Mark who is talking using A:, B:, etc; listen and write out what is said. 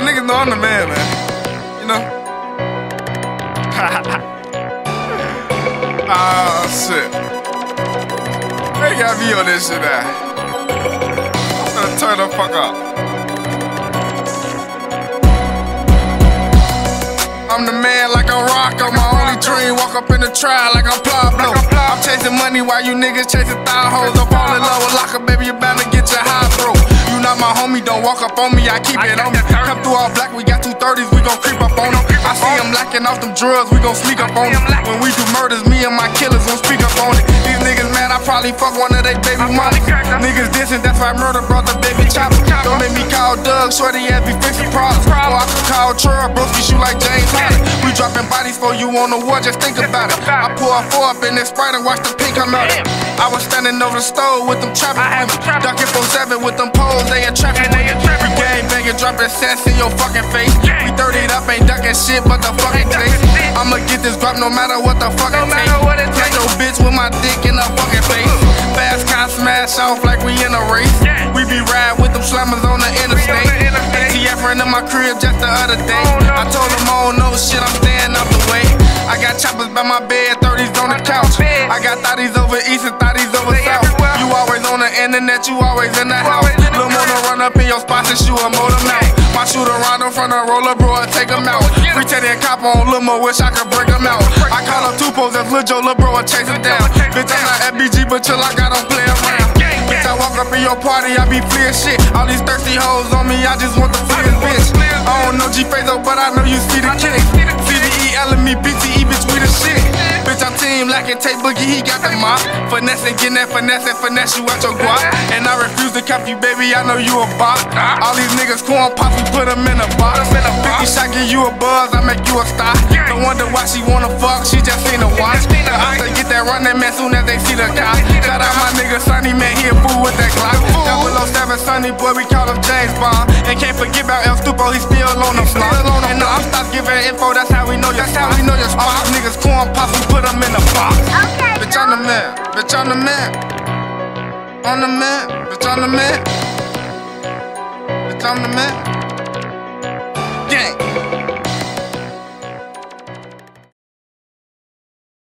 A: man, niggas know I'm the man, man. You know? Ah, shit. They got me on this shit now. I'm gonna turn the fuck up. I'm the man like I'm my only dream. Walk up in the trial like I'm Pablo. I'm chasing money while you niggas chasing thigh hoes. I'm all in love with locker, baby, you bound to my homie, don't walk up on me, I keep it on me. Come through all black, we got two thirties, we gon' creep up on them. I see them lacking off them drugs, we gon' sneak up on them. When we do murders, me and my killers gon' speak up on it. These niggas mad, I probably fuck one of they baby mamas. Niggas dissing, that's why murder brought the baby chopper. Don't make me call Doug, shorty ass be fixing problems. Could call broski shoot like James Harden. We dropping bodies for you on the wall, just think about it. I pour a four up in this sprite and watch the pink come out. I was standing over the stove with them trapping women. Ducking for seven with them poles, they ain't trapping women. We gang banging, dropping sense in your fucking face. We 30 up, ain't ducking shit but the fucking taste. I'ma get this drop no matter what the fuck it takes. Catch your bitch with my dick in her fucking face. Fast car smash off like we in a race. We be ride with them slammers on the. Ran to my crib just the other day. I told them I oh, don't know shit, I'm staying out the way. I got choppers by my bed, 30s on the couch. I got thotties over east and thotties over south. You always on the internet, you always in the house. Lil' Mona run up in your spots and shoot mold 'em out. My shooter ride in front of roller, bro, and take 'em out. Pretend that cop on Lil' Mo, wish I could break 'em out. I call up two pose as Lil Joe, Lil' bro, and chase 'em down. Bitch, I'm not FBG, but chill, I got 'em play around. I walk up in your party, I be free as shit. All these thirsty hoes on me, I just want the freest bitch. I don't know G Fazo, but I know you see the kick. CDE, LME, BTE, bitch, we the shit. Bitch, I'm team lacking tape boogie, he got the mop. Finesse and getting that finesse and finesse you out your guap. And I refuse to cap you, baby, I know you a bop. All these niggas corn pop, we put them in a box. 50 shot give you a buzz, I make you a star. No wonder why she wanna fuck, she just seen a watch. They get that run that man soon as they see the cop. Shout out my nigga Sonny, man, he a fool with that Glock. 007 Sonny, boy, we call him James Bond. And can't forget about El Stupo, he still on the block. And no, I'm stop giving info, that's how we know your That's how we know your spot. All these niggas corn pop, we put them in a box.
B: Okay.
A: Bitch, I'm the man. Bitch, I'm the man. I'm the man. Bitch, I'm the man. Bitch, I'm the man. Gang.